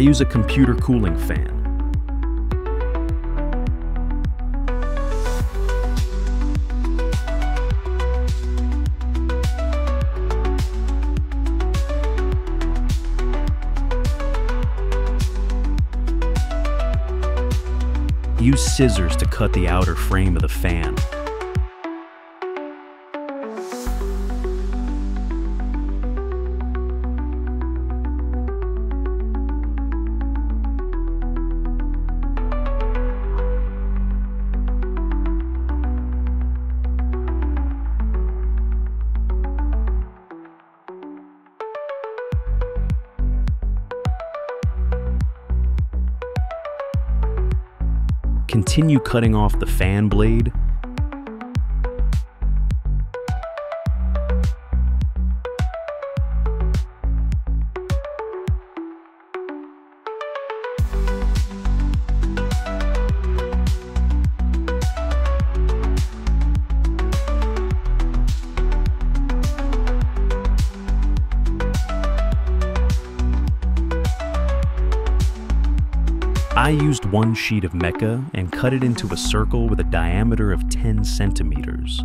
use a computer cooling fan. Use scissors to cut the outer frame of the fan. Continue cutting off the fan blade. I used one sheet of mica and cut it into a circle with a diameter of 10 centimeters.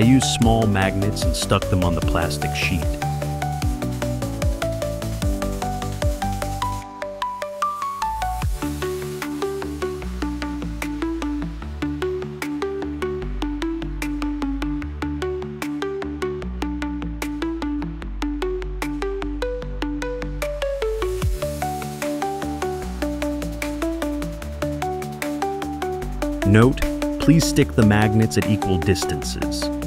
I used small magnets and stuck them on the plastic sheet. Note, please stick the magnets at equal distances.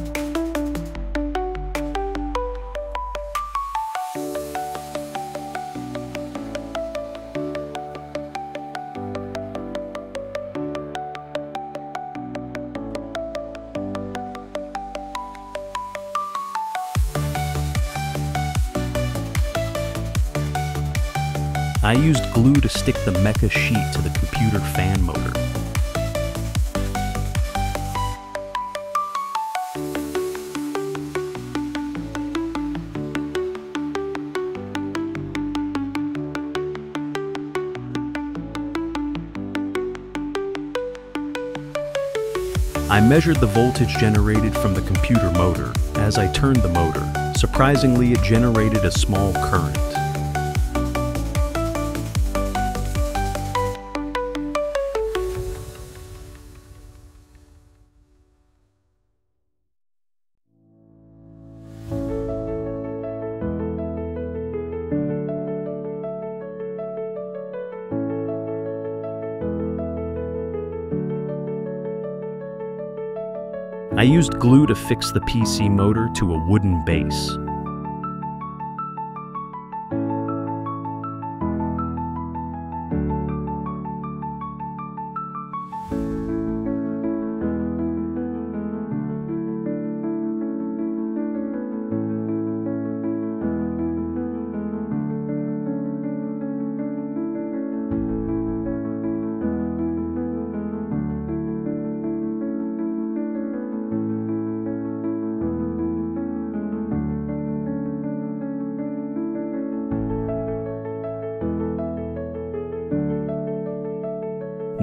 I used glue to stick the mica sheet to the computer fan motor. I measured the voltage generated from the computer motor as I turned the motor. Surprisingly, it generated a small current. I used glue to fix the PC motor to a wooden base.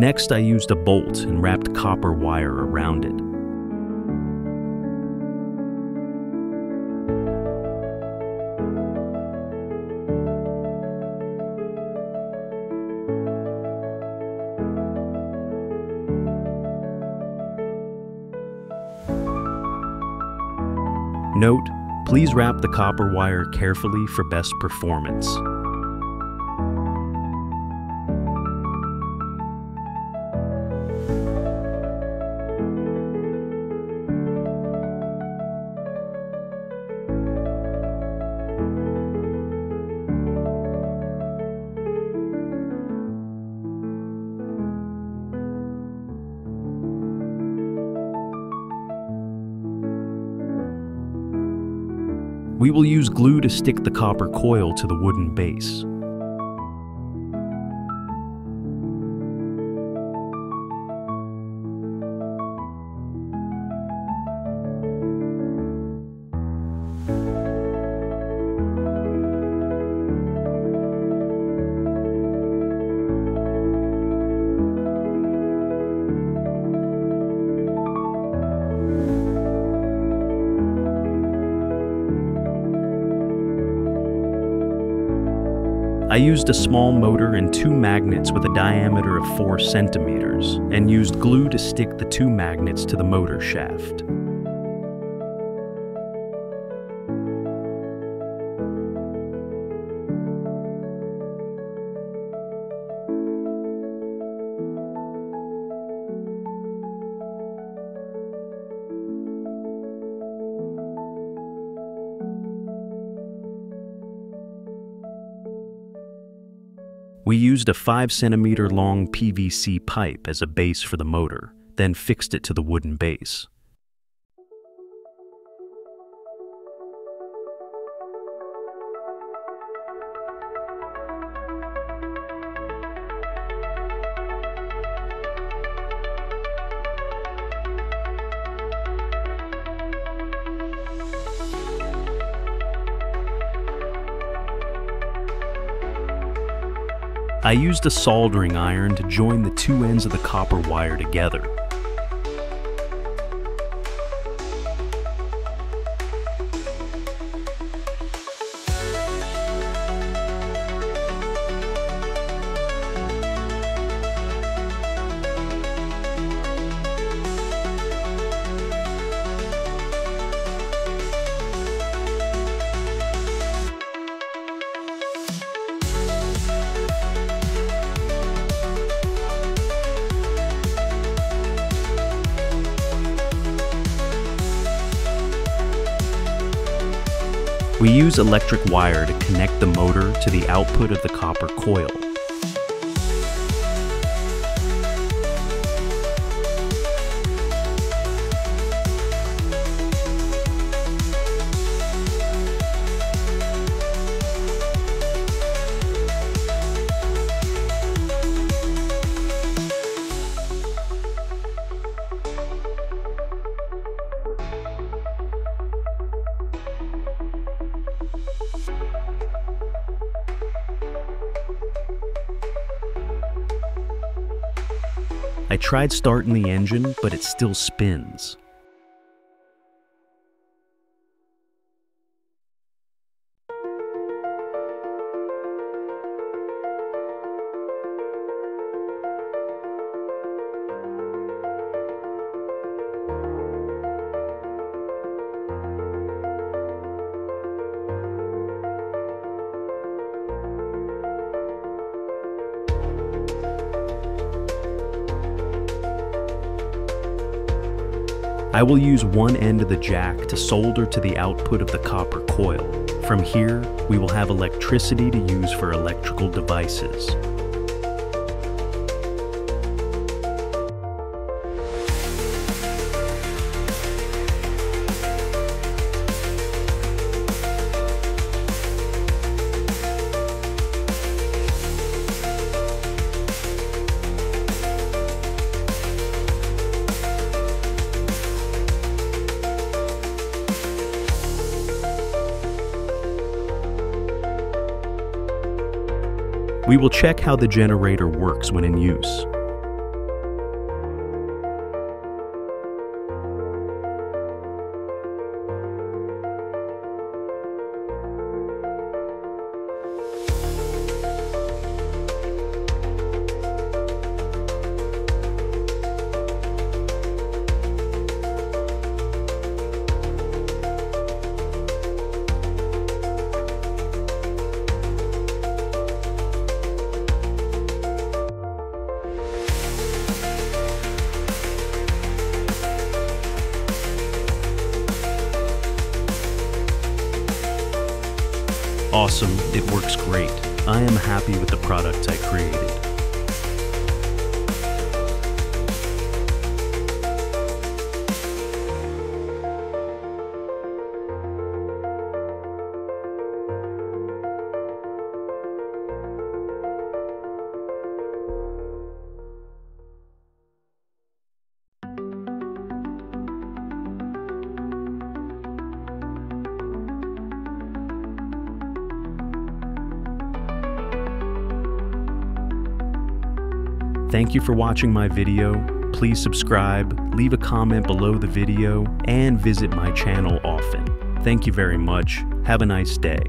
Next, I used a bolt and wrapped copper wire around it. Note, please wrap the copper wire carefully for best performance. We will use glue to stick the copper coil to the wooden base. I used a small motor and two magnets with a diameter of 4 centimeters, and used glue to stick the two magnets to the motor shaft. We used a 5 centimeter long PVC pipe as a base for the motor, then fixed it to the wooden base. I used a soldering iron to join the two ends of the copper wire together. We use electric wire to connect the motor to the output of the copper coil. I tried starting the engine, but it still spins. I will use one end of the jack to solder to the output of the copper coil. From here, we will have electricity to use for electrical devices. We will check how the generator works when in use. Awesome, it works great. I am happy with the product I created. Thank you for watching my video. Please subscribe, leave a comment below the video, and visit my channel often. Thank you very much. Have a nice day.